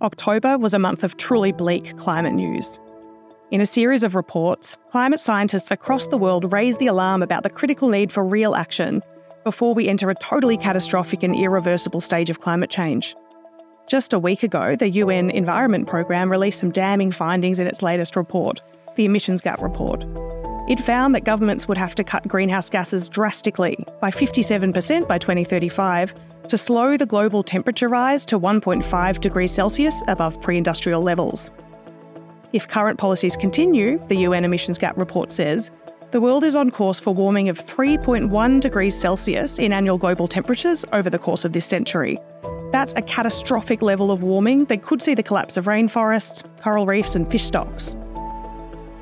October was a month of truly bleak climate news. In a series of reports, climate scientists across the world raised the alarm about the critical need for real action before we enter a totally catastrophic and irreversible stage of climate change. Just a week ago, the UN Environment Programme released some damning findings in its latest report, the Emissions Gap Report. It found that governments would have to cut greenhouse gases drastically by 57% by 2035 to slow the global temperature rise to 1.5 degrees Celsius above pre industrial levels. If current policies continue, the UN emissions gap report says, the world is on course for warming of 3.1 degrees Celsius in annual global temperatures over the course of this century. That's a catastrophic level of warming that could see the collapse of rainforests, coral reefs, and fish stocks.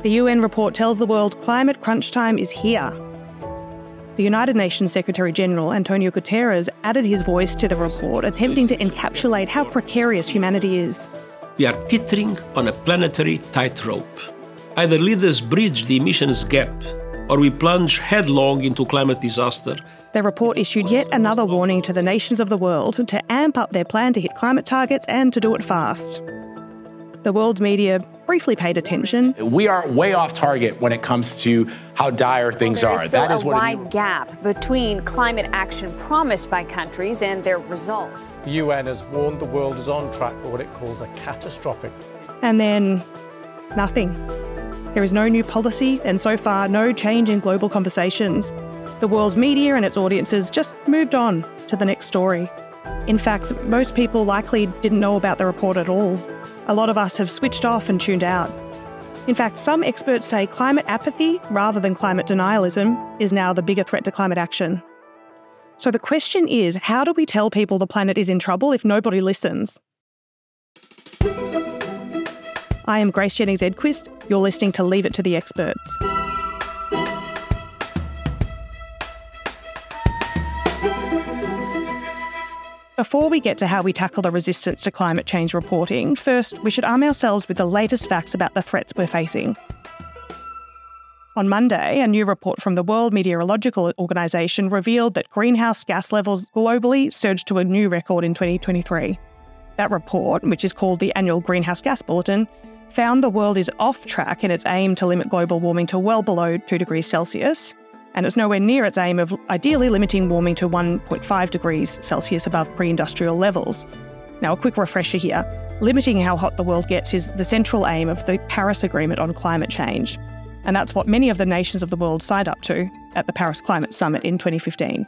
The UN report tells the world climate crunch time is here the United Nations Secretary General Antonio Guterres added his voice to the report, attempting to encapsulate how precarious humanity is. We are teetering on a planetary tightrope. Either leaders bridge the emissions gap or we plunge headlong into climate disaster. The report issued yet another warning to the nations of the world to amp up their plan to hit climate targets and to do it fast. The world's media briefly paid attention. We are way off target when it comes to how dire things well, are. That is a wide gap between climate action promised by countries and their results. The UN has warned the world is on track for what it calls a catastrophic. And then nothing. There is no new policy, and so far, no change in global conversations. The world's media and its audiences just moved on to the next story. In fact, most people likely didn't know about the report at all. A lot of us have switched off and tuned out. In fact, some experts say climate apathy, rather than climate denialism, is now the bigger threat to climate action. So the question is how do we tell people the planet is in trouble if nobody listens? I am Grace Jennings Edquist. You're listening to Leave It to the Experts. Before we get to how we tackle the resistance to climate change reporting, first, we should arm ourselves with the latest facts about the threats we're facing. On Monday, a new report from the World Meteorological Organization revealed that greenhouse gas levels globally surged to a new record in 2023. That report, which is called the Annual Greenhouse Gas Bulletin, found the world is off track in its aim to limit global warming to well below 2 degrees Celsius, and it's nowhere near its aim of ideally limiting warming to 1.5 degrees Celsius above pre industrial levels. Now, a quick refresher here limiting how hot the world gets is the central aim of the Paris Agreement on climate change. And that's what many of the nations of the world signed up to at the Paris Climate Summit in 2015.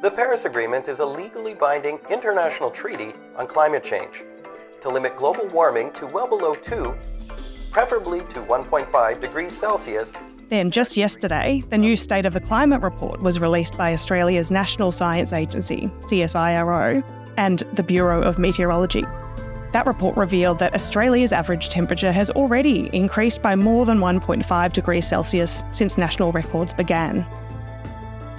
The Paris Agreement is a legally binding international treaty on climate change to limit global warming to well below 2, preferably to 1.5 degrees Celsius then, just yesterday, the new State of the Climate report was released by Australia's National Science Agency, CSIRO, and the Bureau of Meteorology. That report revealed that Australia's average temperature has already increased by more than 1.5 degrees Celsius since national records began.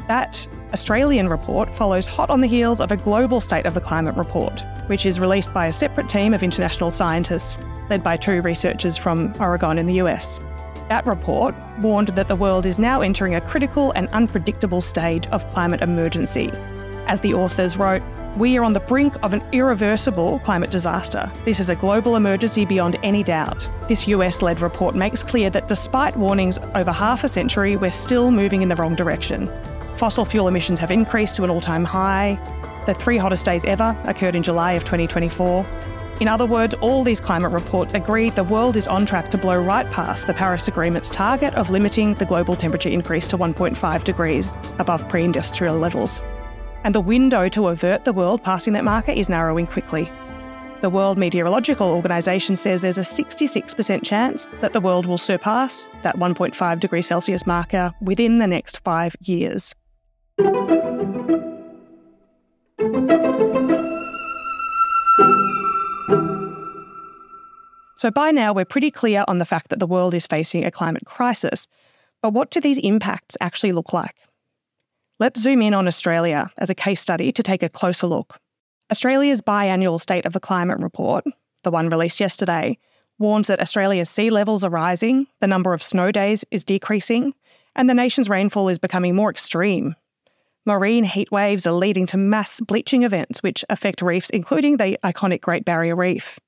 That Australian report follows hot on the heels of a global State of the Climate report, which is released by a separate team of international scientists, led by two researchers from Oregon in the US. That report warned that the world is now entering a critical and unpredictable stage of climate emergency. As the authors wrote, we are on the brink of an irreversible climate disaster. This is a global emergency beyond any doubt. This US led report makes clear that despite warnings over half a century, we're still moving in the wrong direction. Fossil fuel emissions have increased to an all time high. The three hottest days ever occurred in July of 2024. In other words, all these climate reports agree the world is on track to blow right past the Paris Agreement's target of limiting the global temperature increase to 1.5 degrees above pre industrial levels. And the window to avert the world passing that marker is narrowing quickly. The World Meteorological Organization says there's a 66% chance that the world will surpass that 1.5 degrees Celsius marker within the next five years. So by now, we're pretty clear on the fact that the world is facing a climate crisis. But what do these impacts actually look like? Let's zoom in on Australia as a case study to take a closer look. Australia's biannual State of the Climate report, the one released yesterday, warns that Australia's sea levels are rising, the number of snow days is decreasing, and the nation's rainfall is becoming more extreme. Marine heat waves are leading to mass bleaching events which affect reefs, including the iconic Great Barrier Reef.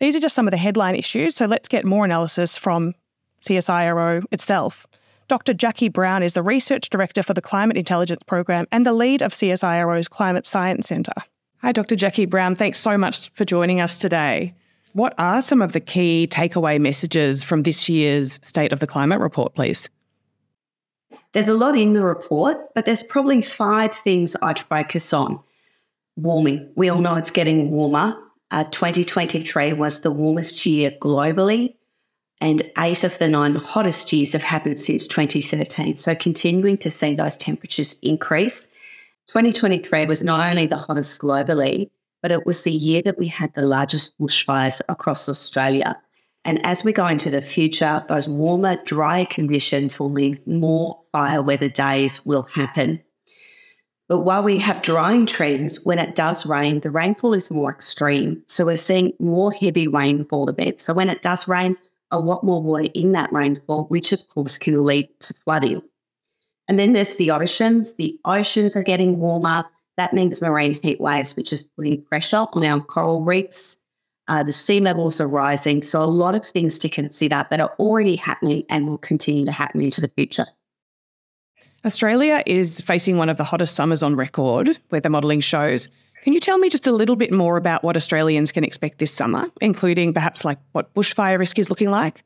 These are just some of the headline issues, so let's get more analysis from CSIRO itself. Dr. Jaci Brown is the Research Director for the Climate Intelligence Program and the lead of CSIRO's Climate Science Centre. Hi, Dr. Jaci Brown. Thanks so much for joining us today. What are some of the key takeaway messages from this year's State of the Climate report, please? There's a lot in the report, but there's probably five things I'd focus on. Warming. We all know it's getting warmer. Uh, 2023 was the warmest year globally and eight of the nine hottest years have happened since 2013. So continuing to see those temperatures increase. 2023 was not only the hottest globally, but it was the year that we had the largest bushfires across Australia. And as we go into the future, those warmer, drier conditions will mean more fire weather days will happen. But while we have drying trends, when it does rain, the rainfall is more extreme. So we're seeing more heavy rainfall events. So when it does rain, a lot more water in that rainfall, which of course can lead to flooding. And then there's the oceans. The oceans are getting warmer. That means marine heat waves, which is putting pressure on our coral reefs. Uh, the sea levels are rising. So, a lot of things to consider that are already happening and will continue to happen into the future. Australia is facing one of the hottest summers on record, where the modelling shows can you tell me just a little bit more about what Australians can expect this summer, including perhaps like what bushfire risk is looking like?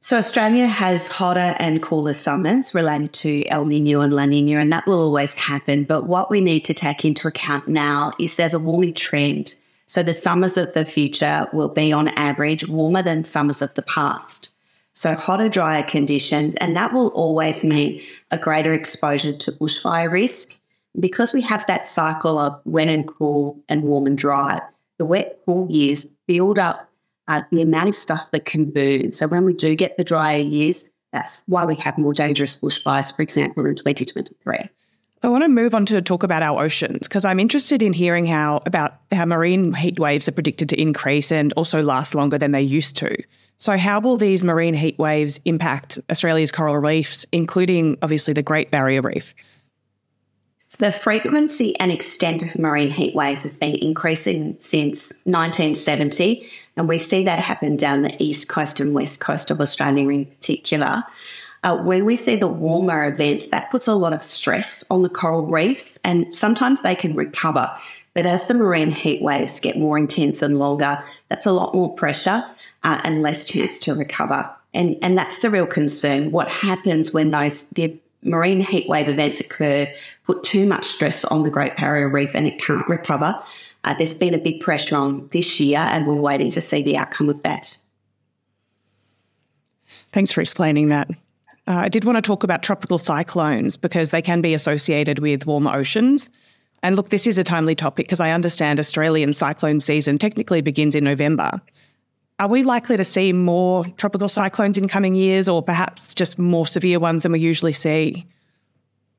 So, Australia has hotter and cooler summers related to El Nino and La Nina, and that will always happen. But what we need to take into account now is there's a warming trend. So, the summers of the future will be on average warmer than summers of the past. So, hotter, drier conditions, and that will always mean a greater exposure to bushfire risk because we have that cycle of wet and cool and warm and dry, the wet, cool years build up uh, the amount of stuff that can burn. So when we do get the drier years, that's why we have more dangerous bushfires, for example, in 2023. I want to move on to talk about our oceans because I'm interested in hearing how about how marine heat waves are predicted to increase and also last longer than they used to. So, how will these marine heat waves impact Australia's coral reefs, including obviously the Great Barrier Reef? So the frequency and extent of marine heat waves has been increasing since 1970, and we see that happen down the east coast and west coast of Australia in particular. Uh, when we see the warmer events, that puts a lot of stress on the coral reefs, and sometimes they can recover. But as the marine heat waves get more intense and longer, that's a lot more pressure uh, and less chance to recover. And, and that's the real concern. What happens when those the marine heat wave events occur, put too much stress on the Great Barrier Reef and it can't recover. Uh, there's been a big pressure on this year, and we're waiting to see the outcome of that. Thanks for explaining that. Uh, I did want to talk about tropical cyclones because they can be associated with warmer oceans. And look, this is a timely topic because I understand Australian cyclone season technically begins in November. Are we likely to see more tropical cyclones in coming years or perhaps just more severe ones than we usually see?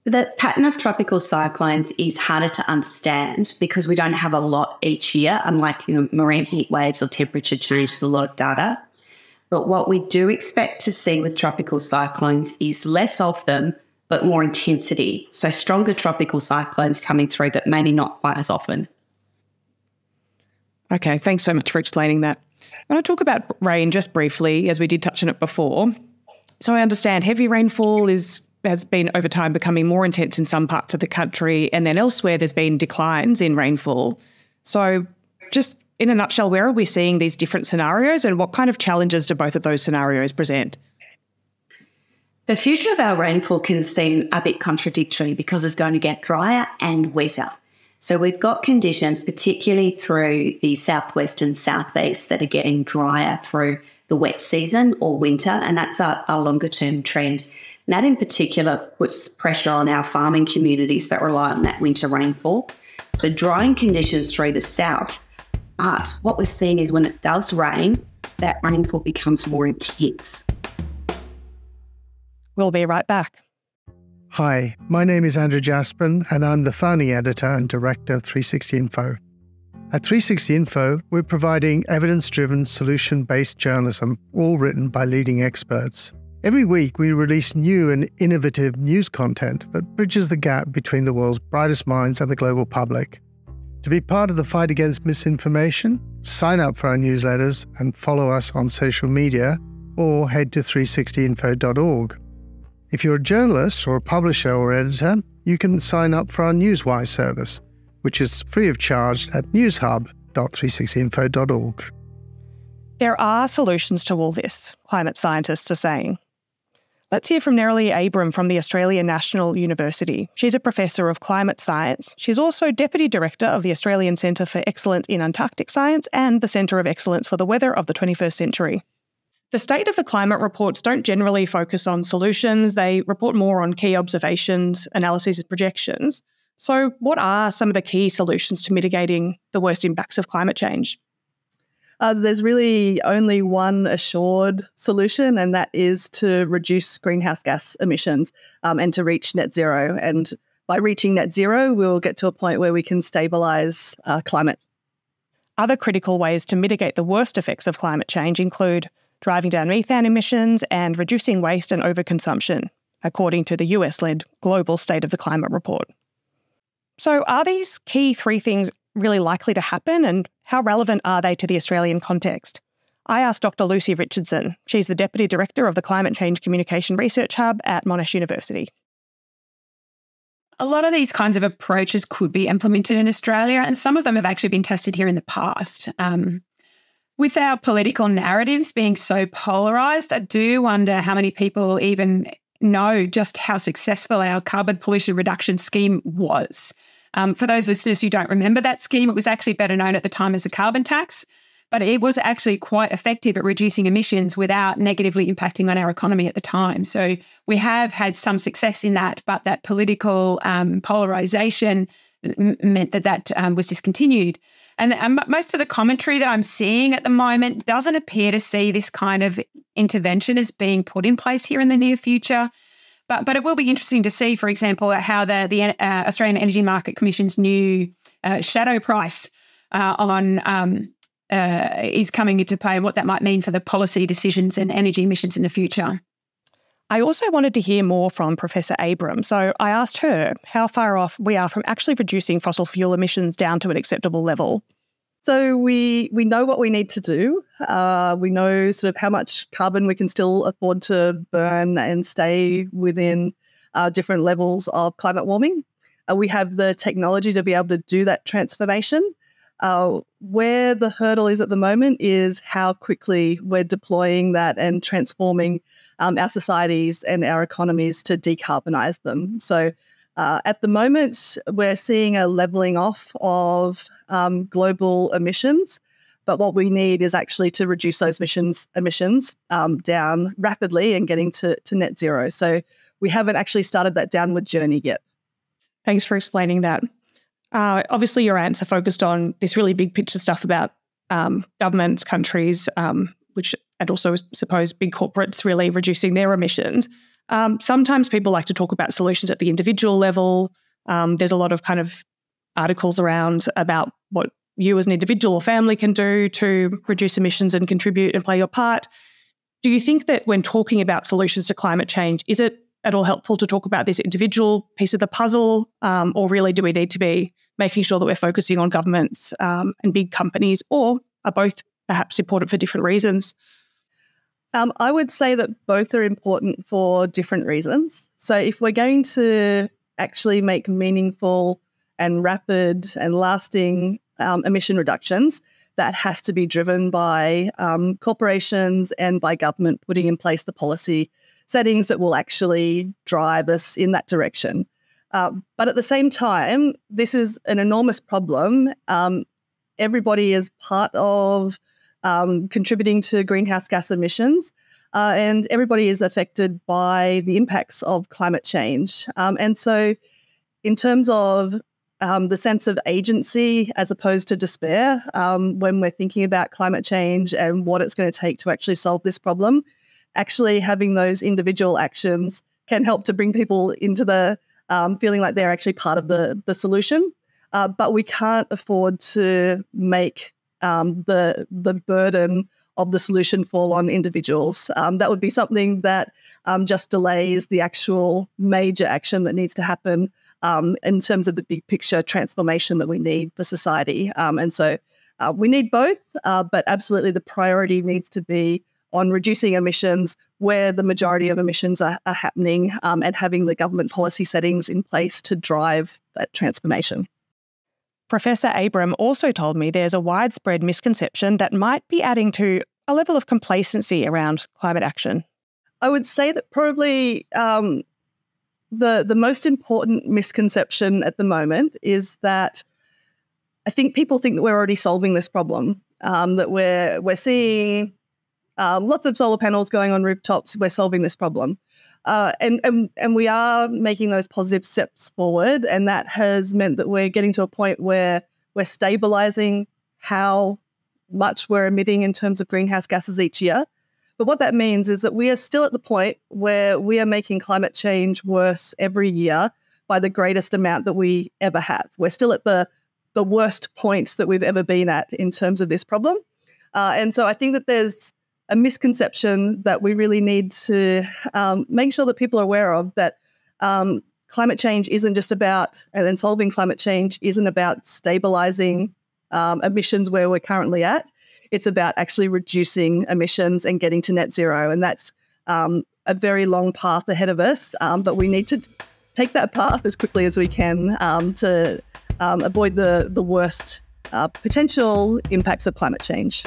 The pattern of tropical cyclones is harder to understand because we don't have a lot each year, unlike you know, marine heat waves or temperature change, a lot of data. But what we do expect to see with tropical cyclones is less of them, but more intensity. So stronger tropical cyclones coming through, but maybe not quite as often. Okay, thanks so much for explaining that. I want to talk about rain just briefly, as we did touch on it before. So I understand heavy rainfall is has been over time becoming more intense in some parts of the country, and then elsewhere there's been declines in rainfall. So, just in a nutshell, where are we seeing these different scenarios, and what kind of challenges do both of those scenarios present? The future of our rainfall can seem a bit contradictory because it's going to get drier and wetter. So we've got conditions, particularly through the southwest and southeast, that are getting drier through the wet season or winter, and that's a, a longer term trend. And that in particular puts pressure on our farming communities that rely on that winter rainfall. So drying conditions through the south. But what we're seeing is when it does rain, that rainfall becomes more intense. We'll be right back. Hi, my name is Andrew Jaspan, and I'm the founding editor and director of 360 Info. At 360 Info, we're providing evidence driven, solution based journalism, all written by leading experts. Every week, we release new and innovative news content that bridges the gap between the world's brightest minds and the global public. To be part of the fight against misinformation, sign up for our newsletters and follow us on social media or head to 360info.org. If you're a journalist or a publisher or editor, you can sign up for our Newswire service, which is free of charge at newshub.360info.org. There are solutions to all this, climate scientists are saying. Let's hear from Nerilie Abram from the Australian National University. She's a professor of climate science. She's also deputy director of the Australian Centre for Excellence in Antarctic Science and the Centre of Excellence for the Weather of the 21st Century. The state of the climate reports don't generally focus on solutions, they report more on key observations, analyses, and projections. So, what are some of the key solutions to mitigating the worst impacts of climate change? Uh, there's really only one assured solution, and that is to reduce greenhouse gas emissions um, and to reach net zero. And by reaching net zero, we'll get to a point where we can stabilise uh, climate. Other critical ways to mitigate the worst effects of climate change include driving down methane emissions and reducing waste and overconsumption, according to the US led Global State of the Climate report. So, are these key three things really likely to happen and how relevant are they to the Australian context? I asked Dr. Lucy Richardson. She's the Deputy Director of the Climate Change Communication Research Hub at Monash University. A lot of these kinds of approaches could be implemented in Australia, and some of them have actually been tested here in the past. Um, with our political narratives being so polarised, I do wonder how many people even know just how successful our carbon pollution reduction scheme was. Um, for those listeners who don't remember that scheme, it was actually better known at the time as the carbon tax, but it was actually quite effective at reducing emissions without negatively impacting on our economy at the time. So we have had some success in that, but that political um, polarization m- meant that that um, was discontinued. And um, most of the commentary that I'm seeing at the moment doesn't appear to see this kind of intervention as being put in place here in the near future. But but it will be interesting to see, for example, how the the uh, Australian Energy Market Commission's new uh, shadow price uh, on um, uh, is coming into play and what that might mean for the policy decisions and energy emissions in the future. I also wanted to hear more from Professor Abram. So I asked her how far off we are from actually reducing fossil fuel emissions down to an acceptable level. So we we know what we need to do. Uh, we know sort of how much carbon we can still afford to burn and stay within uh, different levels of climate warming. Uh, we have the technology to be able to do that transformation. Uh, where the hurdle is at the moment is how quickly we're deploying that and transforming um, our societies and our economies to decarbonize them. So uh, at the moment, we're seeing a leveling off of um, global emissions, but what we need is actually to reduce those emissions emissions um, down rapidly and getting to, to net zero. So we haven't actually started that downward journey yet. Thanks for explaining that. Uh, obviously, your answer focused on this really big picture stuff about um, governments, countries, um, which and also suppose big corporates really reducing their emissions. Um, sometimes people like to talk about solutions at the individual level. Um, there's a lot of kind of articles around about what you as an individual or family can do to reduce emissions and contribute and play your part. Do you think that when talking about solutions to climate change, is it at all helpful to talk about this individual piece of the puzzle? Um, or really do we need to be making sure that we're focusing on governments um, and big companies, or are both perhaps important for different reasons? Um, I would say that both are important for different reasons. So, if we're going to actually make meaningful and rapid and lasting um, emission reductions, that has to be driven by um, corporations and by government putting in place the policy settings that will actually drive us in that direction. Uh, but at the same time, this is an enormous problem. Um, everybody is part of um, contributing to greenhouse gas emissions. Uh, and everybody is affected by the impacts of climate change. Um, and so, in terms of um, the sense of agency as opposed to despair, um, when we're thinking about climate change and what it's going to take to actually solve this problem, actually having those individual actions can help to bring people into the um, feeling like they're actually part of the, the solution. Uh, but we can't afford to make um, the the burden of the solution fall on individuals. Um, that would be something that um, just delays the actual major action that needs to happen um, in terms of the big picture transformation that we need for society. Um, and so Uh, we need both, uh, but absolutely the priority needs to be on reducing emissions where the majority of emissions are, are happening um, and having the government policy settings in place to drive that transformation. Professor Abram also told me there's a widespread misconception that might be adding to a level of complacency around climate action. I would say that probably um, the the most important misconception at the moment is that I think people think that we're already solving this problem. Um, that we're we're seeing um, lots of solar panels going on rooftops. We're solving this problem, uh, and and and we are making those positive steps forward. And that has meant that we're getting to a point where we're stabilizing how much we're emitting in terms of greenhouse gases each year. But what that means is that we are still at the point where we are making climate change worse every year by the greatest amount that we ever have. We're still at the the worst points that we've ever been at in terms of this problem. Uh, and so I think that there's a misconception that we really need to um, make sure that people are aware of that um, climate change isn't just about, and then solving climate change isn't about stabilizing um, emissions where we're currently at. It's about actually reducing emissions and getting to net zero. And that's um, a very long path ahead of us, um, but we need to take that path as quickly as we can um, to avoid the, the worst uh, potential impacts of climate change.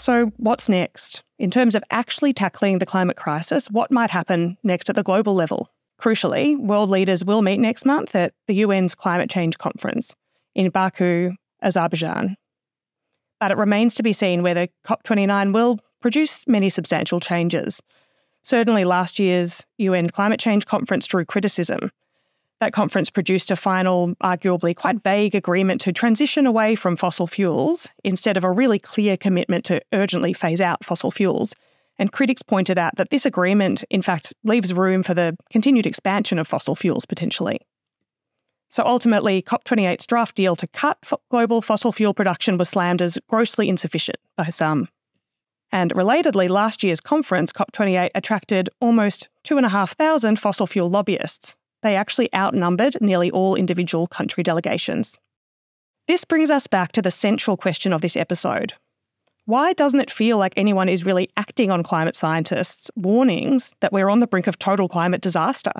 So, what's next? In terms of actually tackling the climate crisis, what might happen next at the global level? Crucially, world leaders will meet next month at the UN's Climate Change Conference in Baku, Azerbaijan. But it remains to be seen whether COP29 will produce many substantial changes. Certainly, last year's UN Climate Change Conference drew criticism that conference produced a final, arguably quite vague agreement to transition away from fossil fuels instead of a really clear commitment to urgently phase out fossil fuels. And critics pointed out that this agreement, in fact, leaves room for the continued expansion of fossil fuels potentially. So ultimately, COP28's draft deal to cut global fossil fuel production was slammed as grossly insufficient by some. And relatedly, last year's conference, COP28, attracted almost 2,500 fossil fuel lobbyists, they actually outnumbered nearly all individual country delegations. This brings us back to the central question of this episode. Why doesn't it feel like anyone is really acting on climate scientists' warnings that we're on the brink of total climate disaster?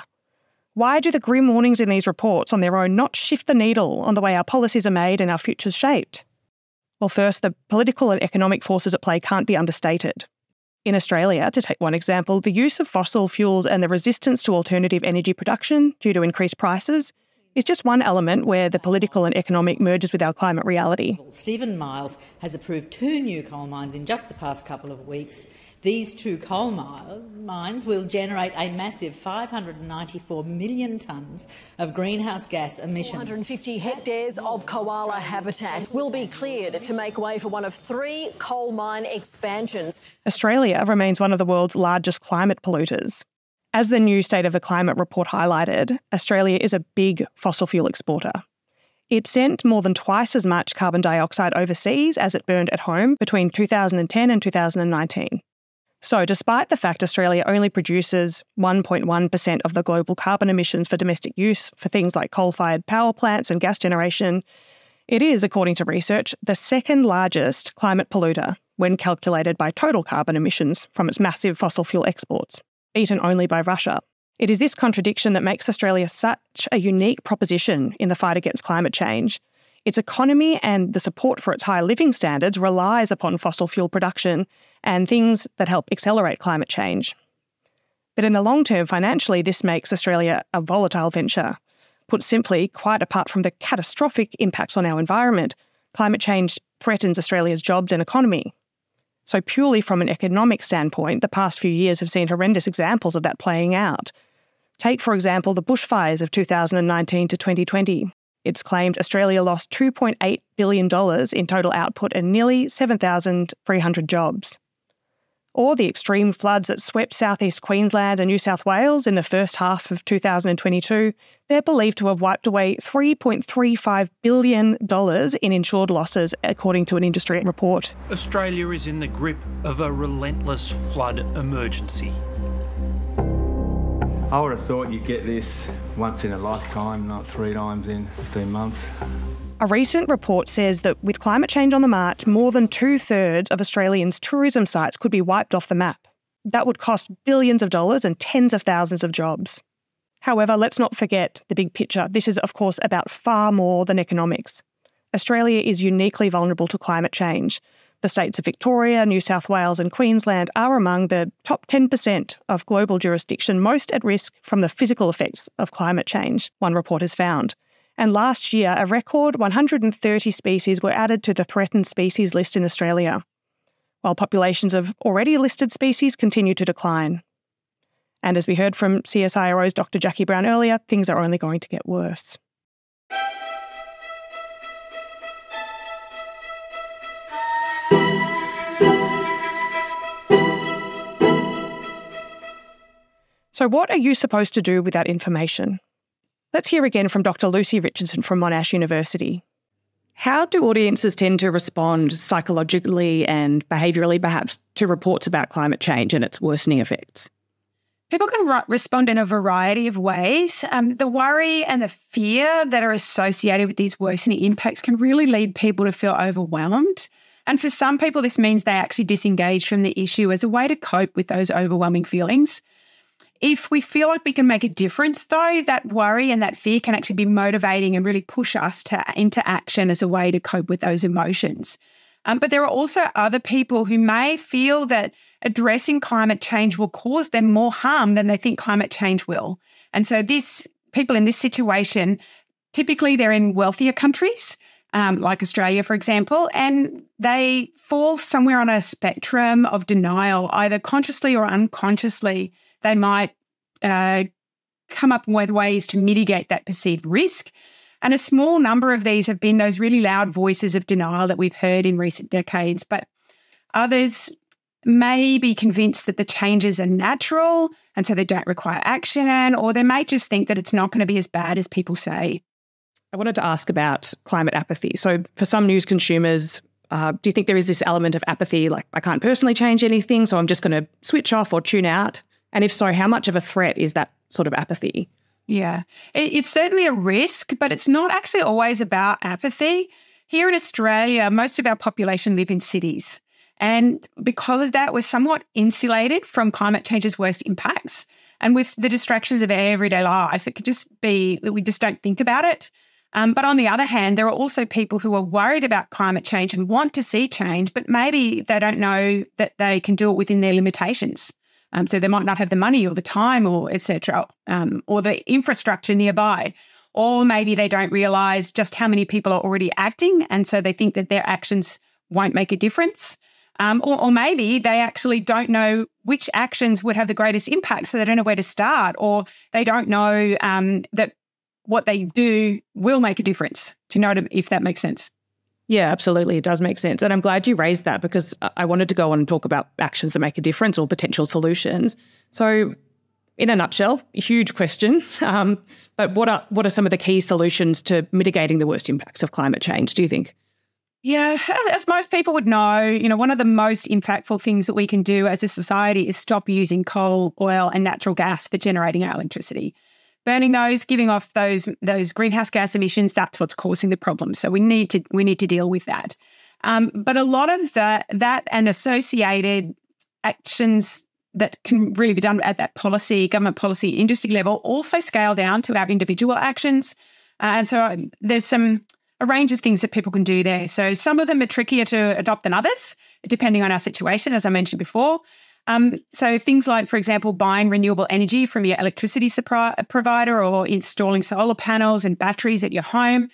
Why do the grim warnings in these reports on their own not shift the needle on the way our policies are made and our futures shaped? Well, first, the political and economic forces at play can't be understated. In Australia, to take one example, the use of fossil fuels and the resistance to alternative energy production due to increased prices is just one element where the political and economic merges with our climate reality. Stephen Miles has approved two new coal mines in just the past couple of weeks these two coal mines will generate a massive 594 million tonnes of greenhouse gas emissions. 450 hectares of koala habitat will be cleared to make way for one of three coal mine expansions. Australia remains one of the world's largest climate polluters. As the new State of the Climate report highlighted, Australia is a big fossil fuel exporter. It sent more than twice as much carbon dioxide overseas as it burned at home between 2010 and 2019. So, despite the fact Australia only produces 1.1% of the global carbon emissions for domestic use for things like coal fired power plants and gas generation, it is, according to research, the second largest climate polluter when calculated by total carbon emissions from its massive fossil fuel exports, beaten only by Russia. It is this contradiction that makes Australia such a unique proposition in the fight against climate change its economy and the support for its high living standards relies upon fossil fuel production and things that help accelerate climate change. But in the long term, financially, this makes Australia a volatile venture. Put simply, quite apart from the catastrophic impacts on our environment, climate change threatens Australia's jobs and economy. So, purely from an economic standpoint, the past few years have seen horrendous examples of that playing out. Take, for example, the bushfires of 2019 to 2020. It's claimed Australia lost $2.8 billion in total output and nearly 7,300 jobs. Or the extreme floods that swept southeast Queensland and New South Wales in the first half of 2022, they're believed to have wiped away $3.35 billion in insured losses, according to an industry report. Australia is in the grip of a relentless flood emergency. I would have thought you'd get this once in a lifetime, not three times in 15 months. A recent report says that with climate change on the march, more than two thirds of Australians' tourism sites could be wiped off the map. That would cost billions of dollars and tens of thousands of jobs. However, let's not forget the big picture. This is, of course, about far more than economics. Australia is uniquely vulnerable to climate change. The states of Victoria, New South Wales, and Queensland are among the top 10% of global jurisdiction most at risk from the physical effects of climate change, one report has found. And last year, a record 130 species were added to the threatened species list in Australia, while populations of already listed species continue to decline. And as we heard from CSIRO's Dr. Jaci Brown earlier, things are only going to get worse. So, what are you supposed to do with that information? Let's hear again from Dr. Lucy Richardson from Monash University. How do audiences tend to respond psychologically and behaviourally, perhaps, to reports about climate change and its worsening effects? People can re- respond in a variety of ways. Um, the worry and the fear that are associated with these worsening impacts can really lead people to feel overwhelmed. And for some people, this means they actually disengage from the issue as a way to cope with those overwhelming feelings. If we feel like we can make a difference, though, that worry and that fear can actually be motivating and really push us to into action as a way to cope with those emotions. Um, but there are also other people who may feel that addressing climate change will cause them more harm than they think climate change will. And so, this people in this situation, typically they're in wealthier countries, um, like Australia, for example, and they fall somewhere on a spectrum of denial, either consciously or unconsciously they might uh, come up with ways to mitigate that perceived risk. And a small number of these have been those really loud voices of denial that we've heard in recent decades. But others may be convinced that the changes are natural and so they don't require action, or they may just think that it's not going to be as bad as people say. I wanted to ask about climate apathy. So, for some news consumers, uh, do you think there is this element of apathy, like I can't personally change anything, so I'm just going to switch off or tune out? And if so, how much of a threat is that sort of apathy? Yeah, it's certainly a risk, but it's not actually always about apathy. Here in Australia, most of our population live in cities. And because of that, we're somewhat insulated from climate change's worst impacts. And with the distractions of everyday life, it could just be that we just don't think about it. Um, but on the other hand, there are also people who are worried about climate change and want to see change, but maybe they don't know that they can do it within their limitations. Um, so they might not have the money or the time or etc. Um, or the infrastructure nearby. Or maybe they don't realize just how many people are already acting. And so they think that their actions won't make a difference. Um, or, or, maybe they actually don't know which actions would have the greatest impact, so they don't know where to start, or they don't know um, that what they do will make a difference. Do you know if that makes sense? Yeah, absolutely. It does make sense. And I'm glad you raised that because I wanted to go on and talk about actions that make a difference or potential solutions. So, in a nutshell, huge question. Um, but what are what are some of the key solutions to mitigating the worst impacts of climate change? Do you think? Yeah, as most people would know, you know, one of the most impactful things that we can do as a society is stop using coal, oil, and natural gas for generating our electricity burning those, giving off those those greenhouse gas emissions, that's what's causing the problem. So we need to we need to deal with that. Um, but a lot of that that and associated actions that can really be done at that policy, government policy, industry level also scale down to our individual actions. Uh, and so there's some a range of things that people can do there. So some of them are trickier to adopt than others, depending on our situation, as I mentioned before. Um, so things like, for example, buying renewable energy from your electricity supply provider or installing solar panels and batteries at your home.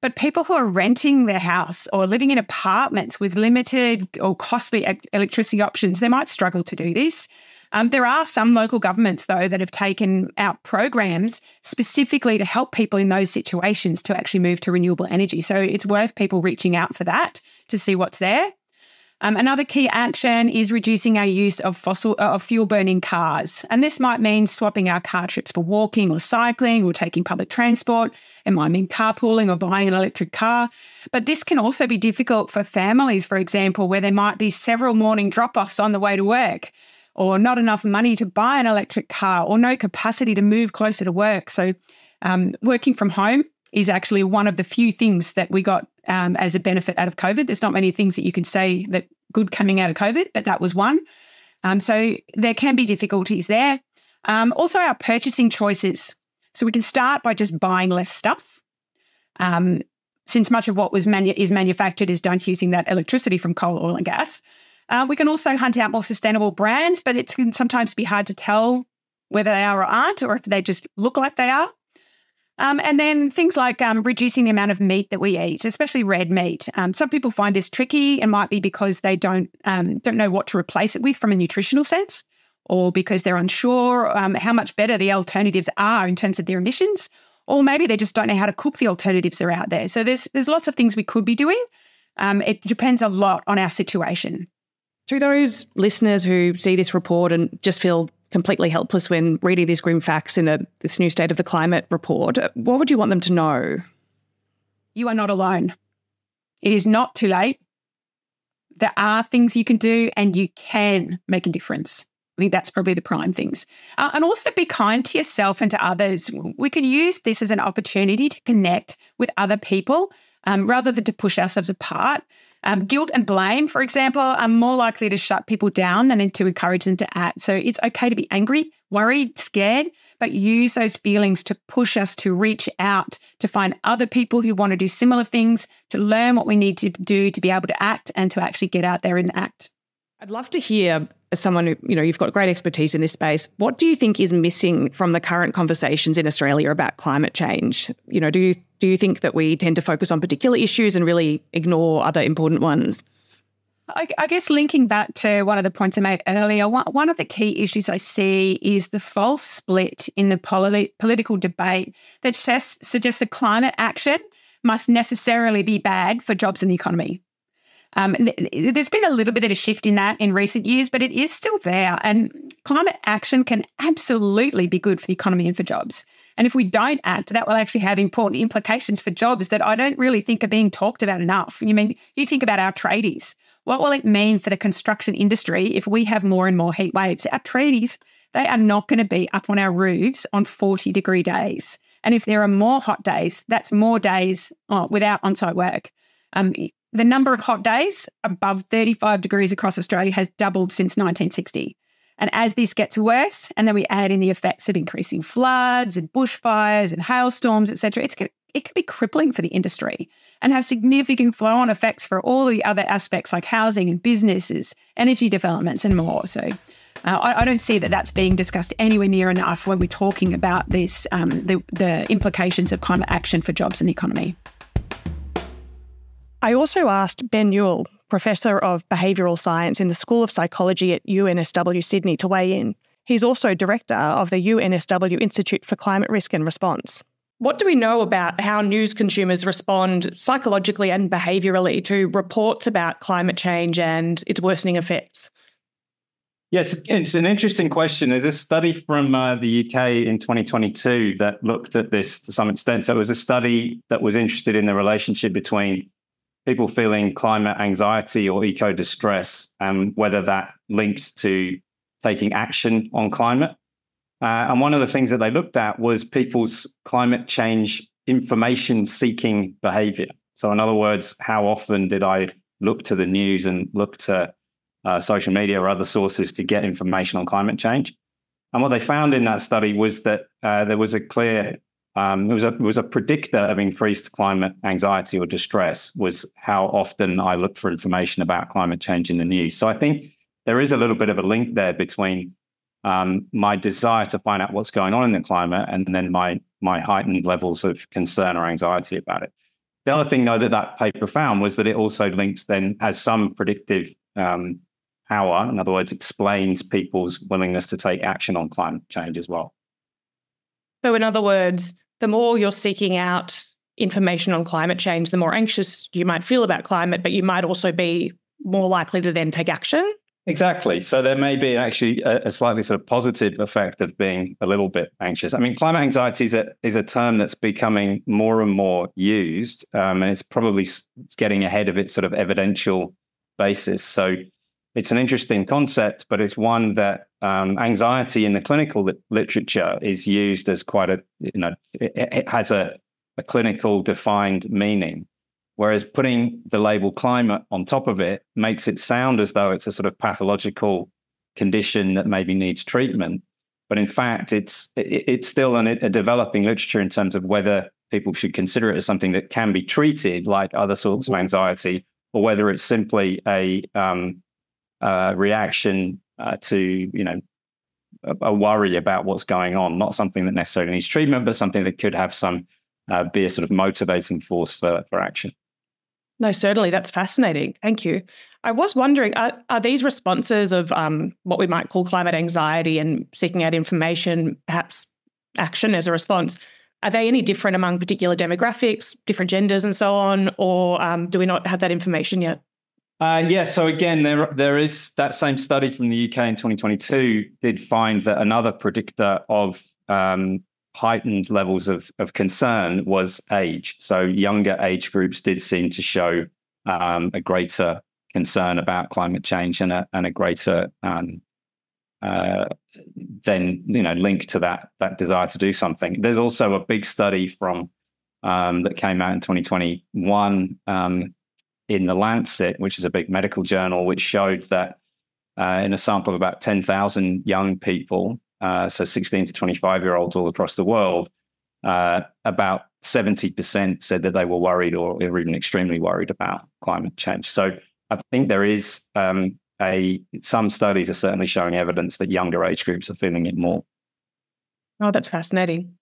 But people who are renting their house or living in apartments with limited or costly electricity options, they might struggle to do this. Um, there are some local governments, though, that have taken out programs specifically to help people in those situations to actually move to renewable energy. So it's worth people reaching out for that to see what's there. Um, another key action is reducing our use of fossil uh, of fuel burning cars, and this might mean swapping our car trips for walking or cycling or taking public transport. It might mean carpooling or buying an electric car. But this can also be difficult for families, for example, where there might be several morning drop-offs on the way to work or not enough money to buy an electric car or no capacity to move closer to work. So, um, working from home is actually one of the few things that we got um, as a benefit out of COVID. There's not many things that you can say that good coming out of COVID, but that was one. Um, so there can be difficulties there. Um, also, our purchasing choices. So we can start by just buying less stuff. Um, since much of what was manu- is manufactured is done using that electricity from coal, oil, and gas. Uh, we can also hunt out more sustainable brands, but it can sometimes be hard to tell whether they are or aren't, or if they just look like they are. Um, and then things like um, reducing the amount of meat that we eat, especially red meat. Um, some people find this tricky. It might be because they don't um, don't know what to replace it with from a nutritional sense, or because they're unsure um, how much better the alternatives are in terms of their emissions, or maybe they just don't know how to cook the alternatives that are out there. So there's there's lots of things we could be doing. Um, it depends a lot on our situation. To those listeners who see this report and just feel completely helpless when reading these grim facts in a, this new State of the Climate report, what would you want them to know? You are not alone. It is not too late. There are things you can do and you can make a difference. I think that's probably the prime things. Uh, and also be kind to yourself and to others. We can use this as an opportunity to connect with other people um, rather than to push ourselves apart. Um, guilt and blame, for example, are more likely to shut people down than to encourage them to act. So it's okay to be angry, worried, scared, but use those feelings to push us to reach out, to find other people who want to do similar things, to learn what we need to do to be able to act and to actually get out there and act. I'd love to hear, as someone who, you know, you've got great expertise in this space, what do you think is missing from the current conversations in Australia about climate change? You know, do you do you think that we tend to focus on particular issues and really ignore other important ones? I, I guess linking back to one of the points I made earlier, one, one of the key issues I see is the false split in the poli- political debate that suggests, suggests that climate action must necessarily be bad for jobs and the economy. Um, there's been a little bit of a shift in that in recent years, but it is still there. And climate action can absolutely be good for the economy and for jobs. And if we don't act, that will actually have important implications for jobs that I don't really think are being talked about enough. You mean you think about our tradies. What will it mean for the construction industry if we have more and more heat waves? Our tradies, they are not going to be up on our roofs on 40 degree days. And if there are more hot days, that's more days oh, without on site work. Um, the number of hot days above 35 degrees across Australia has doubled since 1960. And as this gets worse, and then we add in the effects of increasing floods and bushfires and hailstorms, etc., it's it can be crippling for the industry and have significant flow-on effects for all the other aspects like housing and businesses, energy developments, and more. So. Uh, I, I, don't see that that's being discussed anywhere near enough when we're talking about this, um, the, the implications of climate action for jobs and the economy. I also asked Ben Newell, Professor of Behavioural Science in the School of Psychology at UNSW Sydney, to weigh in. He's also Director of the UNSW Institute for Climate Risk and Response. What do we know about how news consumers respond psychologically and behaviourally to reports about climate change and its worsening effects? Yeah, it's, it's an interesting question. There's a study from uh, the UK in 2022 that looked at this to some extent. So it was a study that was interested in the relationship between people feeling climate anxiety or eco distress and whether that linked to taking action on climate. Uh, and one of the things that they looked at was people's climate change information seeking behavior. So, in other words, how often did I look to the news and look to uh, social media or other sources to get information on climate change? And what they found in that study was that uh, there was a clear um, it was a it was a predictor of increased climate anxiety or distress was how often I looked for information about climate change in the news. So I think there is a little bit of a link there between um, my desire to find out what's going on in the climate and then my my heightened levels of concern or anxiety about it. The other thing, though, that that paper found was that it also links then as some predictive um, power. In other words, explains people's willingness to take action on climate change as well. So, in other words, the more you're seeking out information on climate change, the more anxious you might feel about climate, but you might also be more likely to then take action. Exactly. So there may be actually a, slightly sort of positive effect of being a little bit anxious. I mean, climate anxiety is a, is a term that's becoming more and more used, um, and it's probably getting ahead of its sort of evidential basis. So it's an interesting concept, but it's one that um, anxiety in the clinical li- literature is used as quite a, you know, it, it, has a a clinical defined meaning. Whereas putting the label climate on top of it makes it sound as though it's a sort of pathological condition that maybe needs treatment. But in fact, it's it's still an, a developing literature in terms of whether people should consider it as something that can be treated like other sorts of anxiety, or whether it's simply a um, uh, reaction uh, to you know a, a, worry about what's going on, not something that necessarily needs treatment, but something that could have some uh, be a sort of motivating force for for action. No, certainly. That's fascinating. Thank you. I was wondering are, are these responses of um, what we might call climate anxiety and seeking out information, perhaps action as a response, are they any different among particular demographics, different genders, and so on? Or um, do we not have that information yet? Uh, yeah, so again, there there is that same study from the UK in 2022 did find that another predictor of um, heightened levels of, of concern was age. So younger age groups did seem to show um, a greater concern about climate change and a, and a greater um, uh, then you know link to that that desire to do something. There's also a big study from um, that came out in 2021 um, in the Lancet, which is a big medical journal, which showed that uh, in a sample of about 10,000 young people, uh, so 16 to 25 year olds all across the world, uh, about 70% said that they were worried or even extremely worried about climate change. So I think there is um, a some studies are certainly showing evidence that younger age groups are feeling it more. Oh, that's fascinating.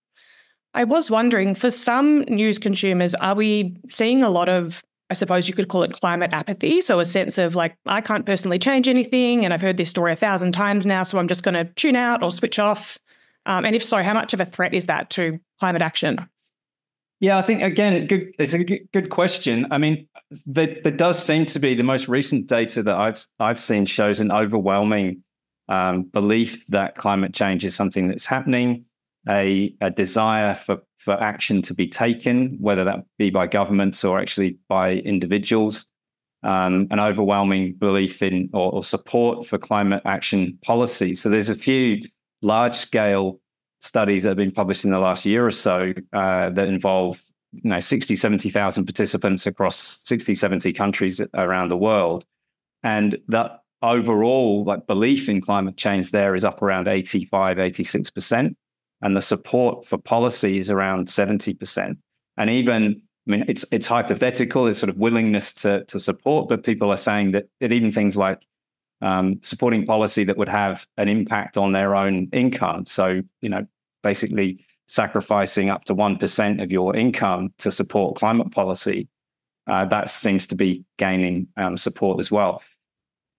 I was wondering for some news consumers, are we seeing a lot of I suppose you could call it climate apathy. So, a sense of like, I can't personally change anything. And I've heard this story a thousand times now. So, I'm just going to tune out or switch off. Um, and if so, how much of a threat is that to climate action? Yeah, I think, again, good, it's a good, question. I mean, there, there, does seem to be the most recent data that I've, I've seen shows an overwhelming um, belief that climate change is something that's happening a, a desire for, for action to be taken, whether that be by governments or actually by individuals, um, an overwhelming belief in or, or, support for climate action policy. So there's a few large scale studies that have been published in the last year or so uh, that involve you know 60 70,000 participants across 60 70 countries around the world. And that overall like belief in climate change there is up around 85 86% and the support for policy is around 70%. And even, I mean, it's it's hypothetical, it's sort of willingness to, to support, but people are saying that, that even things like um, supporting policy that would have an impact on their own income. So, you know, basically sacrificing up to 1% of your income to support climate policy, uh, that seems to be gaining um, support as well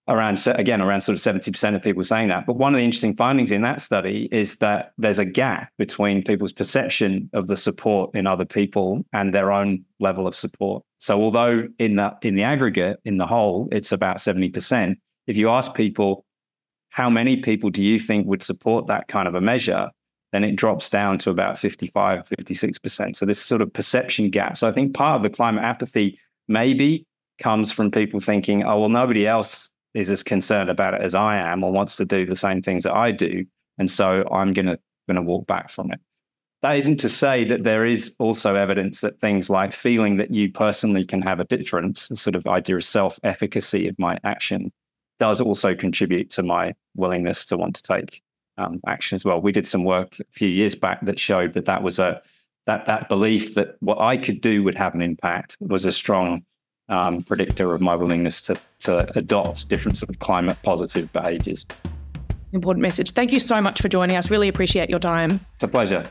around again around sort of 70% of people saying that. But one of the interesting findings in that study is that there's a gap between people's perception of the support in other people and their own level of support. So although in the in the aggregate in the whole it's about 70% if you ask people how many people do you think would support that kind of a measure? then it drops down to about 55 56% so this sort of perception gap. So i think part of the climate apathy maybe comes from people thinking oh well nobody else is as concerned about it as I am or wants to do the same things that I do. And so I'm going to going to walk back from it. That isn't to say that there is also evidence that things like feeling that you personally can have a difference, the sort of idea of self efficacy of my action, does also contribute to my willingness to want to take um, action as well. We did some work a few years back that showed that that was a that that belief that what I could do would have an impact was a strong um, predictor of my willingness to, to adopt different sort of climate positive behaviors. Important message. Thank you so much for joining us. Really appreciate your time. It's a pleasure.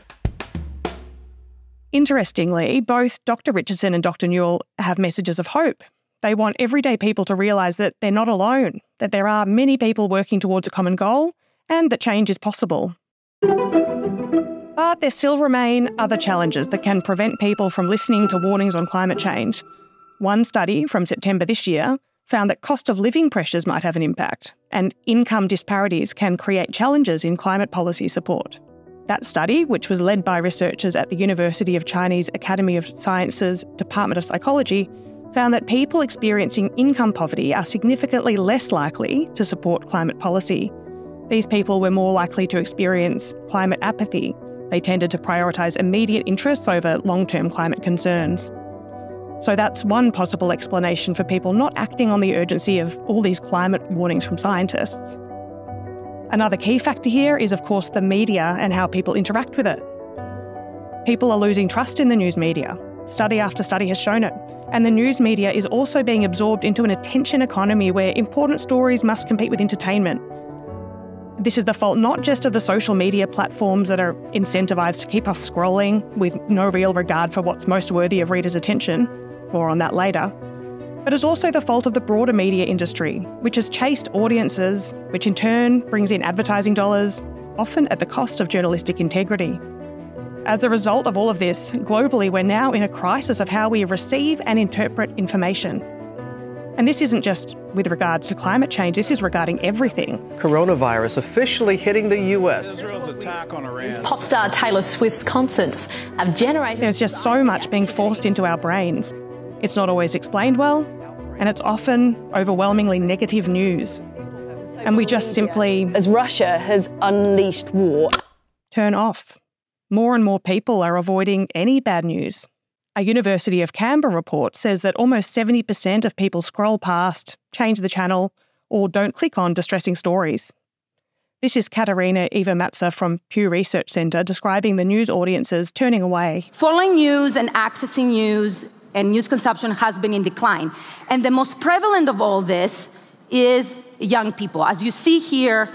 Interestingly, both Dr. Richardson and Dr. Newell have messages of hope. They want everyday people to realise that they're not alone, that there are many people working towards a common goal, and that change is possible. But there still remain other challenges that can prevent people from listening to warnings on climate change. One study from September this year found that cost of living pressures might have an impact, and income disparities can create challenges in climate policy support. That study, which was led by researchers at the University of Chinese Academy of Sciences Department of Psychology, found that people experiencing income poverty are significantly less likely to support climate policy. These people were more likely to experience climate apathy, They tended to prioritise immediate interests over long term climate concerns. So that's one possible explanation for people not acting on the urgency of all these climate warnings from scientists. Another key factor here is, of course, the media and how people interact with it. People are losing trust in the news media. Study after study has shown it. And the news media is also being absorbed into an attention economy where important stories must compete with entertainment. This is the fault not just of the social media platforms that are incentivised to keep us scrolling with no real regard for what's most worthy of readers' attention, more on that later, but it's also the fault of the broader media industry, which has chased audiences, which in turn brings in advertising dollars, often at the cost of journalistic integrity. As a result of all of this, globally, we're now in a crisis of how we receive and interpret information. And this isn't just with regards to climate change, this is regarding everything. Coronavirus officially hitting the US. Israel's attack on Iran. Pop star Taylor Swift's concerts have generated. There's just so much being forced into our brains. It's not always explained well, and it's often overwhelmingly negative news. And we just simply. As Russia has unleashed war. Turn off. More and more people are avoiding any bad news. A University of Canberra report says that almost 70% of people scroll past, change the channel, or don't click on distressing stories. This is Katerina Iva from Pew Research Centre describing the news audiences turning away. Following news and accessing news and news consumption has been in decline. And the most prevalent of all this is young people. As you see here,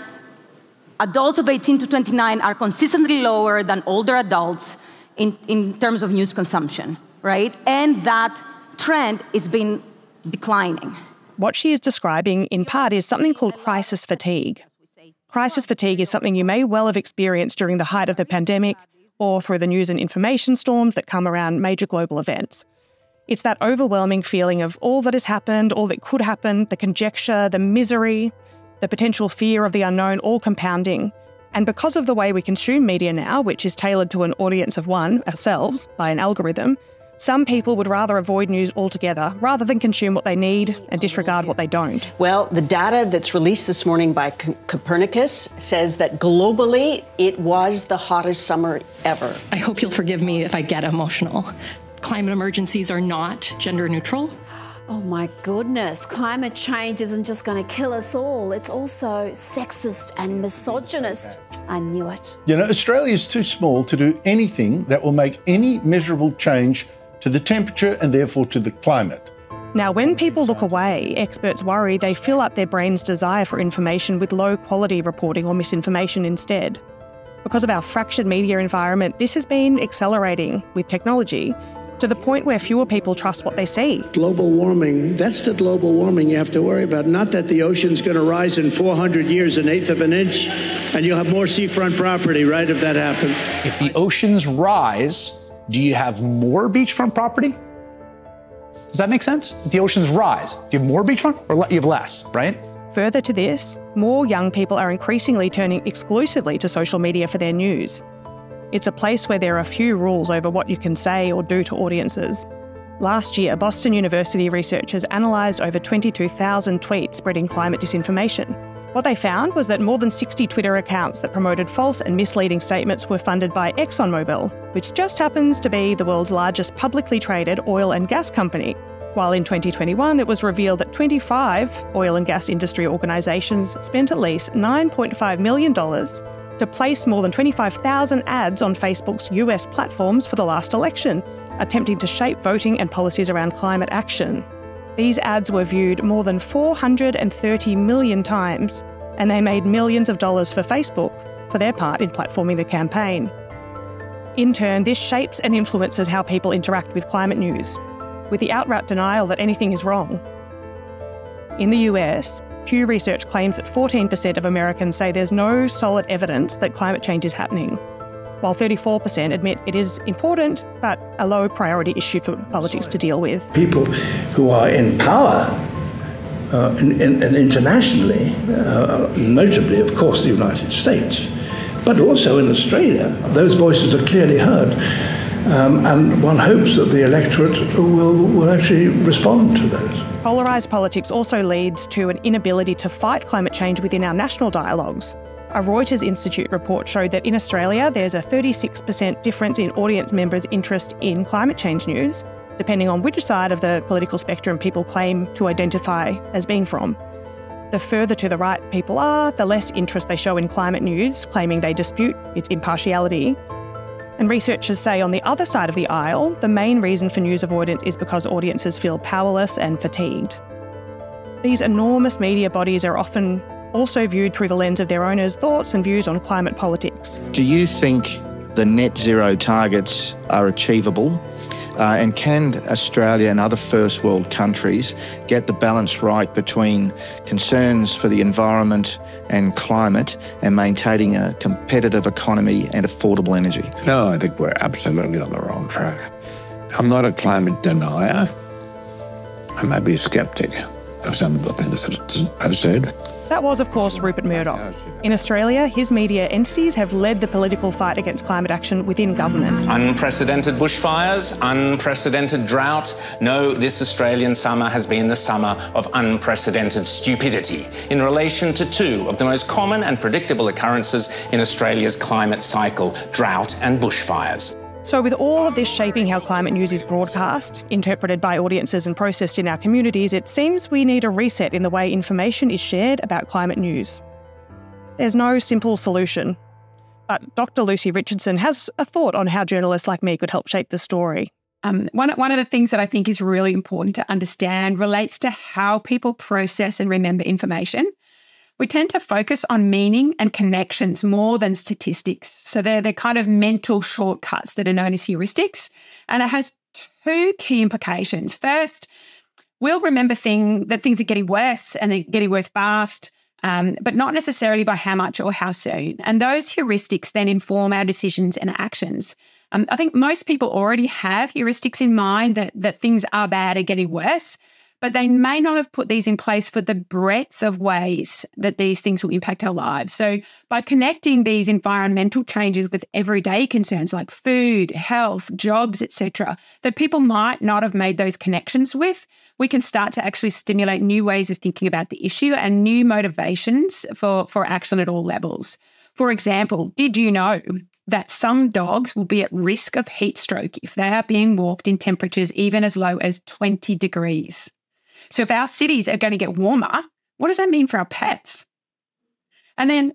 adults of 18 to 29 are consistently lower than older adults in, in terms of news consumption right? And that trend has been declining. What she is describing, in part, is something called crisis fatigue. Crisis fatigue is something you may well have experienced during the height of the pandemic or through the news and information storms that come around major global events. It's that overwhelming feeling of all that has happened, all that could happen, the conjecture, the misery, the potential fear of the unknown, all compounding. And because of the way we consume media now, which is tailored to an audience of one, ourselves, by an algorithm, some people would rather avoid news altogether rather than consume what they need and disregard what they don't. Well, the data that's released this morning by C- Copernicus says that globally it was the hottest summer ever. I hope you'll forgive me if I get emotional. Climate emergencies are not gender neutral. Oh my goodness, climate change isn't just going to kill us all, it's also sexist and misogynist. I knew it. You know, Australia is too small to do anything that will make any measurable change to the temperature and therefore to the climate. Now, when people look away, experts worry they fill up their brain's desire for information with low quality reporting or misinformation instead. Because of our fractured media environment, this has been accelerating with technology to the point where fewer people trust what they see. Global warming, that's the global warming you have to worry about. Not that the ocean's going to rise in 400 years an eighth of an inch and you'll have more seafront property, right, if that happens. If the oceans rise, do you have more beachfront property? Does that make sense? If the oceans rise, do you have more beachfront or you have less, right? Further to this, more young people are increasingly turning exclusively to social media for their news. It's a place where there are few rules over what you can say or do to audiences. Last year, Boston University researchers analysed over 22,000 tweets spreading climate disinformation. What they found was that more than 60 Twitter accounts that promoted false and misleading statements were funded by ExxonMobil, which just happens to be the world's largest publicly traded oil and gas company. While in 2021, it was revealed that 25 oil and gas industry organisations spent at least $9.5 million to place more than 25,000 ads on Facebook's US platforms for the last election, attempting to shape voting and policies around climate action. These ads were viewed more than 430 million times, and they made millions of dollars for Facebook for their part in platforming the campaign. In turn, this shapes and influences how people interact with climate news, with the outright denial that anything is wrong. In the US, Pew Research claims that 14% of Americans say there's no solid evidence that climate change is happening, while 34% admit it is important but a low priority issue for politics to deal with. People who are in power uh, and, and, internationally, uh, notably, of course, the United States, but also in Australia, those voices are clearly heard. Um, and one hopes that the electorate will, will actually respond to those. Polarised politics also leads to an inability to fight climate change within our national dialogues. A Reuters Institute report showed that in Australia, there's a 36% difference in audience members' interest in climate change news, depending on which side of the political spectrum people claim to identify as being from. The further to the right people are, the less interest they show in climate news, claiming they dispute its impartiality. And researchers say on the other side of the aisle, the main reason for news avoidance is because audiences feel powerless and fatigued. These enormous media bodies are often also viewed through the lens of their owners' thoughts and views on climate politics. Do you think the net zero targets are achievable? Uh, and can Australia and other first world countries get the balance right between concerns for the environment and climate and maintaining a competitive economy and affordable energy? No, I think we're absolutely on the wrong track. I'm not a climate denier. I might be a skeptic of some of the things that I've said. That was, of course, Rupert Murdoch. In Australia, his media entities have led the political fight against climate action within government. Unprecedented bushfires, unprecedented drought. No, this Australian summer has been the summer of unprecedented stupidity in relation to two of the most common and predictable occurrences in Australia's climate cycle drought and bushfires. So, with all of this shaping how climate news is broadcast, interpreted by audiences, and processed in our communities, it seems we need a reset in the way information is shared about climate news. There's no simple solution, but Dr. Lucy Richardson has a thought on how journalists like me could help shape the story. Um, one, one of the things that I think is really important to understand relates to how people process and remember information we tend to focus on meaning and connections more than statistics. So they're, they're kind of mental shortcuts that are known as heuristics. And it has two key implications. First, we'll remember thing, that things are getting worse and they're getting worse fast, um, but not necessarily by how much or how soon. And those heuristics then inform our decisions and actions. Um, I think most people already have heuristics in mind that, that things are bad and getting worse but they may not have put these in place for the breadth of ways that these things will impact our lives. So, by connecting these environmental changes with everyday concerns like food, health, jobs, etc., that people might not have made those connections with, we can start to actually stimulate new ways of thinking about the issue and new motivations for, for action at all levels. For example, did you know that some dogs will be at risk of heat stroke if they are being walked in temperatures even as low as 20 degrees? So if our cities are going to get warmer, what does that mean for our pets? And then,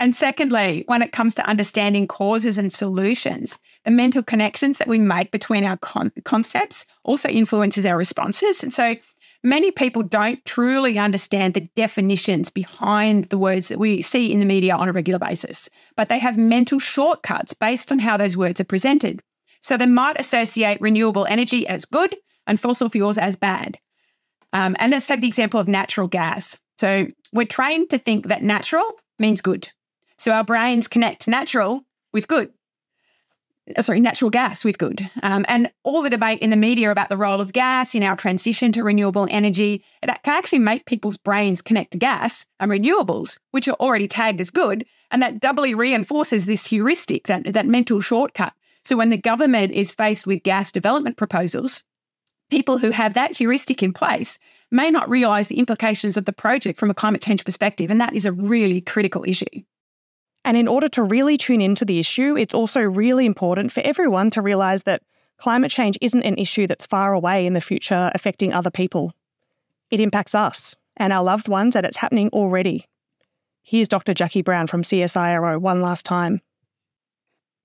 and secondly, when it comes to understanding causes and solutions, the mental connections that we make between our con- concepts also influences our responses. And so many people don't truly understand the definitions behind the words that we see in the media on a regular basis, but they have mental shortcuts based on how those words are presented. So they might associate renewable energy as good and fossil fuels as bad. Um, and let's take the example of natural gas. So we're trained to think that natural means good. So our brains connect natural with good. Uh, sorry, natural gas with good. Um, and all the debate in the media about the role of gas in our transition to renewable energy, it can actually make people's brains connect to gas and renewables, which are already tagged as good. And that doubly reinforces this heuristic, that, that mental shortcut. So when the government is faced with gas development proposals, people who have that heuristic in place may not realise the implications of the project from a climate change perspective, and that is a really critical issue. And in order to really tune into the issue, it's also really important for everyone to realise that climate change isn't an issue that's far away in the future affecting other people. It impacts us and our loved ones, and it's happening already. Here's Dr. Jaci Brown from CSIRO one last time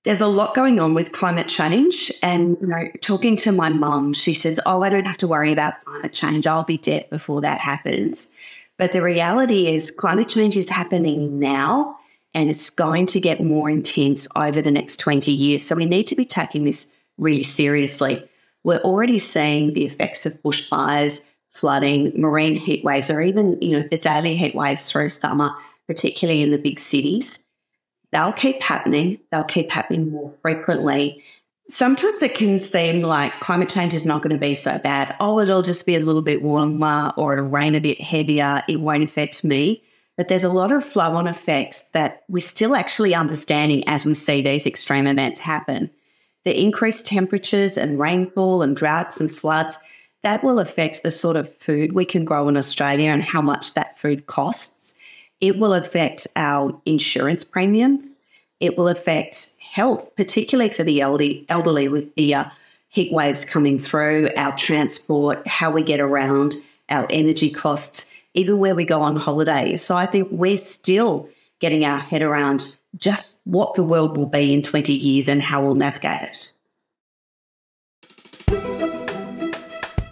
there's a lot going on with climate change. And, you know, talking to my mum, she says, Oh, I don't have to worry about climate change. I'll be dead before that happens. But the reality is, climate change is happening now and it's going to get more intense over the next 20 years. So we need to be taking this really seriously. We're already seeing the effects of bushfires, flooding, marine heat waves, or even, you know, the daily heat waves through summer, particularly in the big cities. They'll keep happening. They'll keep happening more frequently. Sometimes it can seem like climate change is not going to be so bad. Oh, it'll just be a little bit warmer or it'll rain a bit heavier. It won't affect me. But there's a lot of flow on effects that we're still actually understanding as we see these extreme events happen. The increased temperatures and rainfall and droughts and floods, that will affect the sort of food we can grow in Australia and how much that food costs it will affect our insurance premiums. It will affect health, particularly for the elderly, elderly with the uh, heat waves coming through, our transport, how we get around, our energy costs, even where we go on holiday. So I think we're still getting our head around just what the world will be in 20 years and how we'll navigate it.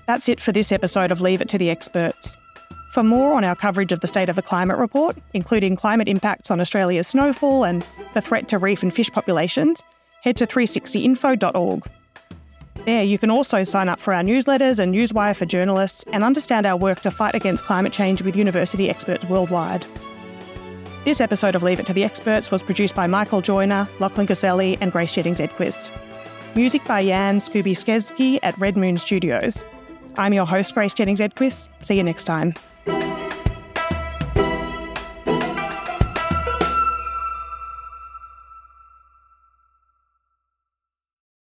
That's it for this episode of Leave It to the Experts. For more on our coverage of the State of the Climate report, including climate impacts on Australia's snowfall and the threat to reef and fish populations, head to 360info.org. There, you can also sign up for our newsletters and newswire for journalists and understand our work to fight against climate change with university experts worldwide. This episode of Leave It to the Experts was produced by Michael Joyner, Lachlan Gazelli, and Grace Jennings Edquist. Music by Jan Skubiszewski at Red Moon Studios. I'm your host, Grace Jennings Edquist. See you next time.